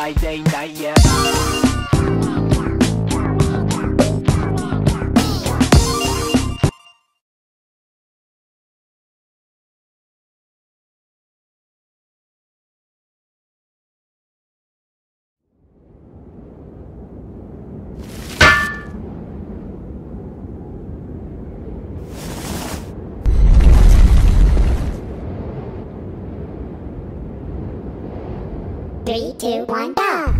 Friday night, yeah. Two, one, go!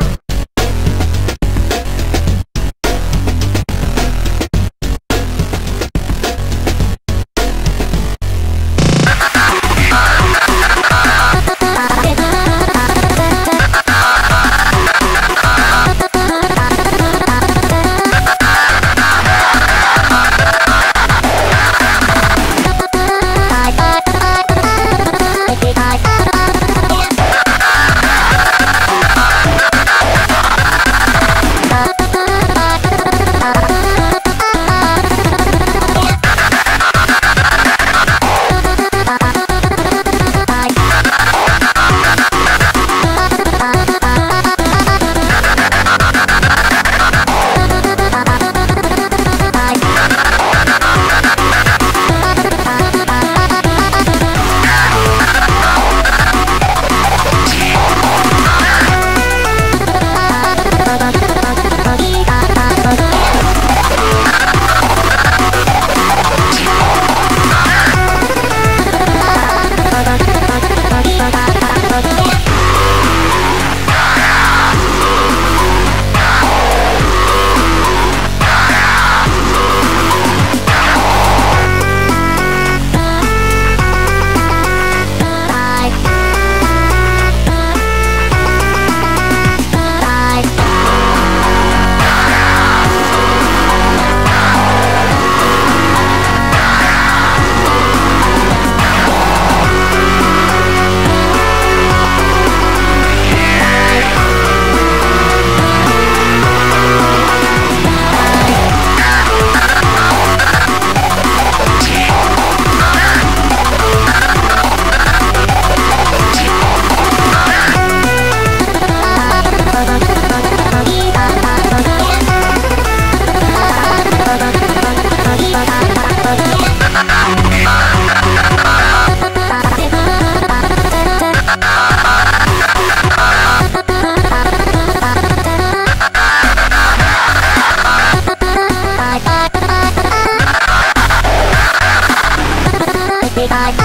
たい